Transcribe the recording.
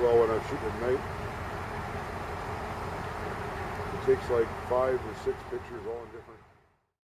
well when I'm shooting at night. It takes like five or six pictures all in different